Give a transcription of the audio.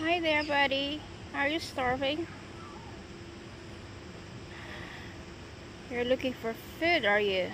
Hi there, buddy. Are you starving? You're looking for food, are you?